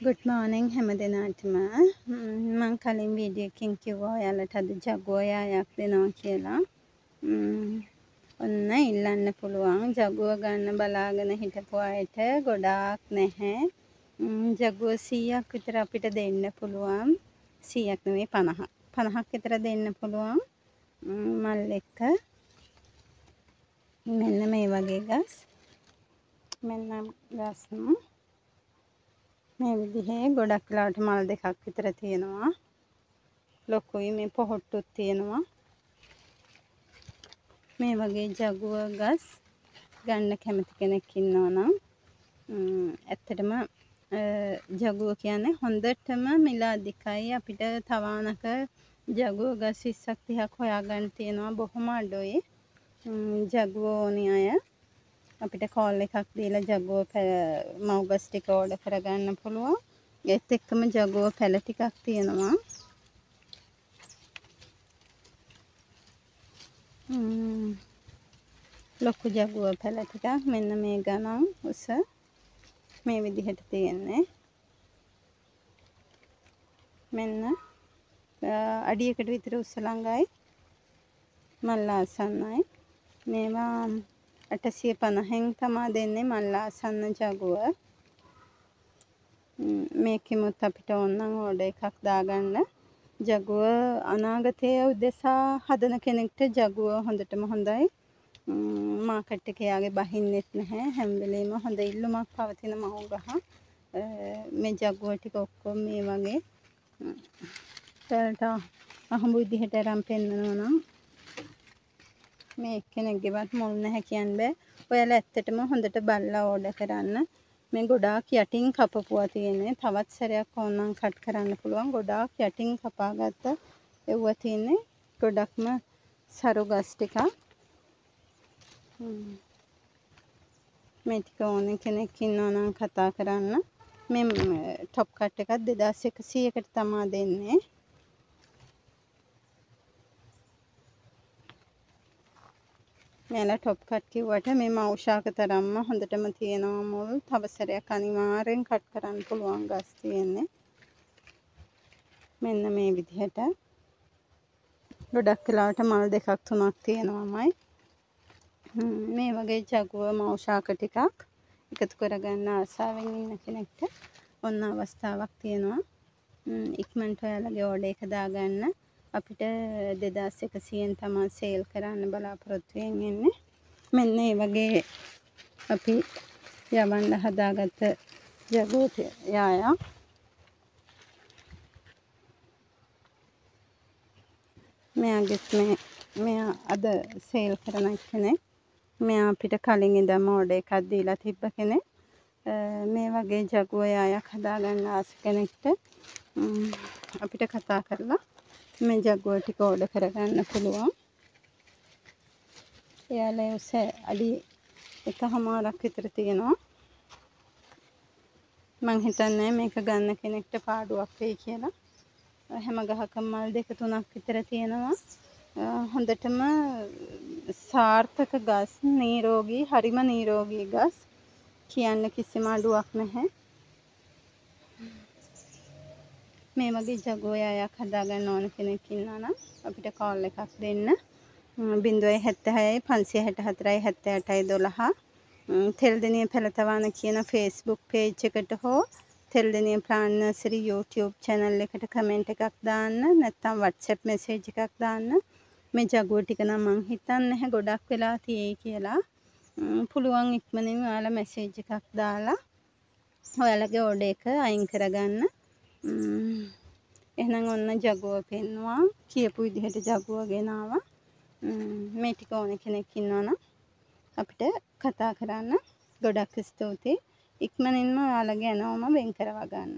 Good මෝනිං හැම දෙනාටම මං කලින් වීඩියෝ එකකින් කිව්වා ඔයාලට අද ජගුව යායක් දෙනවා කියලා. ඔන්න ඉල්ලන්න පුළුවන් ජගුව ගන්න බලාගෙන හිටපු අයට ගොඩාක් නැහැ. ජගුව 100ක් විතර අපිට දෙන්න පුළුවන්. 100ක් නෙවෙයි 50ක්. 50ක් විතර දෙන්න පුළුවන් මල් එක්ක. මෙන්න මේ වගේ ගස්. මෙන්න ගස් මේ විදිහේ ගොඩක් වෙලාවට මල් දෙකක් විතර තියෙනවා. ලොකුයි මේ පොහොට්ටුත් තියෙනවා. මේ වගේ ජගුව ගස් ගන්න කැමති කෙනෙක් ඉන්නවා නම් ඇත්තටම ජගුව කියන්නේ හොඳටම මිල අධිකයි අපිට තවානක ජගුව ගස් 20ක් 30ක් හොයාගන්න තියෙනවා බොහොම අඩුයි. ජගුව ඕනි අය අපිට කෝල් එකක් දීලා ජගුව මව්ගස් ටික ඕඩර් කරගන්න පුළුවන්. ඒත් එක්කම ජගුව පැල ටිකක් තියෙනවා. ලොකු ජගුව පැල ටිකක් මෙන්න මේ ගණන් උස මේ විදිහට තියෙන්නේ. මෙන්න අඩියකට විතර උස ළඟයි මල් ආසන්නයි. මේවා අටසිය පණහෙන් තමා දෙන්නේ මල්ලාසන්න ජගුව. මේකෙමුත් අපිට ඕන්නම් ඕඩර් එකක් දාගන්න. ජගුව අනාගතය උදෙසා හදන කෙනෙක්ට ජගුව හොඳටම හොඳයි. මාකට් එකේ යාගේ බහින්නෙත් නැහැ. හැම වෙලේම හොඳ ඉල්ලුමක් පවතින මව්ගහ. මේ ජගුව ටික ඔක්කොම මේ වගේ ඔයාලට අහඹු විදිහට අරන් පෙන්නනවා නම් මේ එක්කෙනෙක්ගේවත් මුල් නැහැ කියන්න බෑ. ඔයාලා ඇත්තටම හොඳට බලලා ඕඩර් කරන්න. මේ ගොඩාක් යටින් කපපුවා තියෙන්නේ. තවත් සැරයක් ඕනනම් කට් කරන්න පුළුවන්. ගොඩාක් යටින් කපාගත්ත එව්වා තියෙන්නේ. ගොඩක්ම සරු ගස් ටිකක්. මේ ටික ඕන කෙනෙක් ඉන්නවා නම් කතා කරන්න. මේ ටොප් කට් එකත් 2100කට තමා දෙන්නේ. මෙයාලා ටොප් කට් කිව්වට මේ මෞෂාක තරම්ම හොඳටම තියෙනවා මුල්. තව සැරයක් අනිවාර්යෙන් කට් කරන්න පුළුවන් ගස් තියෙන්නේ. මෙන්න මේ විදිහට. ගොඩක් වෙලාවට මල් දෙකක් තුනක් තියෙනවාමයි. මේ වගේ ජගුව මෞෂාක ටිකක් එකතු කරගන්න ආසාවෙන් ඉන්න කෙනෙක්ට ඔන්න අවස්ථාවක් තියෙනවා. ඉක්මනට ඔයාලගේ ඕඩර් එක දාගන්න. අපිට දෙදස් එකසියෙන් තමා සේල් කරන්න බලාපොරොත්තුවෙන් එන්නේ. මෙන්න ඒ වගේ අපි යවන්න හදාගත්ත ජගෝත යායක්. මෙයාගෙත් මේ මෙයා අද සේල් කරන කෙනෙක්. මෙයා අපිට කලින් ඉඳන්ම ඕඩර් එකක් දීලා තිබ්බ කෙනෙක්. මේ වගේ ජගුව යායක් හදාගන්න ආස කෙනෙක්ට අපිට කතා කරලා මේ ජගුව ටික ඕඩර් කරගන්න පුළුවන්. එයාලා උස අඩි එකහමාරක් විතර තියෙනවා. මං හිතන්නේ මේක ගන්න කෙනෙක්ට පාඩුවක් වෙයි කියලා. හැම ගහකම මල් දෙක තුනක් විතර තියෙනවා. හොඳටම සාර්ථක ගස් නිරෝගී හරිම නිරෝගී ගස් කියන්න කිසිම අඩුවක් නැහැ. මේ වගේ ජගෝයායක් හදාගන්න ඕන කෙනෙක් ඉන්නවා නම් අපිට කෝල් එකක් දෙන්න. 076යි 564යි 78යි 12 තෙල්දෙනිය පෙළතවාන කියන Facebook page එකට හෝ Theldeniya plant nursery YouTube channel එකට කමෙන්ට් එකක් දාන්න නැත්නම් WhatsApp message එකක් දාන්න. මේ ජගුව ටික නම් මං හිතන්නේ නැහැ ගොඩක් වෙලා තියෙයි කියලා. පුළුවන් ඉක්මනින් ඔයාලා මැසේජ් එකක් දාලා ඔයාලගේ ඕඩර් එක අයින් කරගන්න. එහෙනම් ඔන්න ජගුව පෙන්නවා කියපු විදිහට ජගුව ගෙනාවා. මේ ටික ඕන කෙනෙක් ඉන්නවනම් අපිට කතා කරන්න ගොඩක් ස්තුතියි. ඉක්මනින්ම ඔයාලගේ ඇනෝම වෙන් කරවා ගන්න.